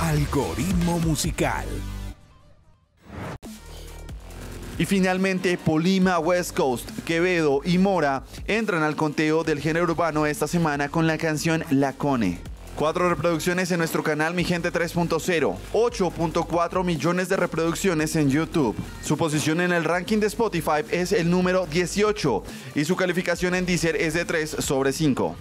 Algoritmo musical. Y finalmente, Polima, West Coast, Quevedo y Mora entran al conteo del género urbano esta semana con la canción La Cone. Cuatro reproducciones en nuestro canal Mi Gente 3.0, 8.4 millones de reproducciones en YouTube. Su posición en el ranking de Spotify es el número 18 y su calificación en Deezer es de 3 sobre 5.